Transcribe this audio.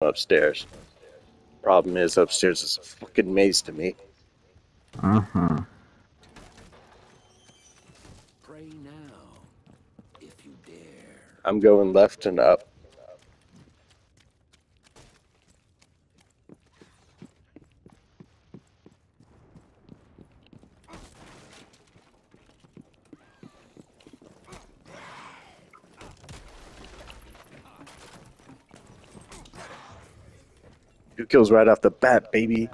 upstairs. Problem is, upstairs is a fucking maze to me. Uh-huh. Pray now, if you dare. I'm going left and up. Two kills right off the bat, baby.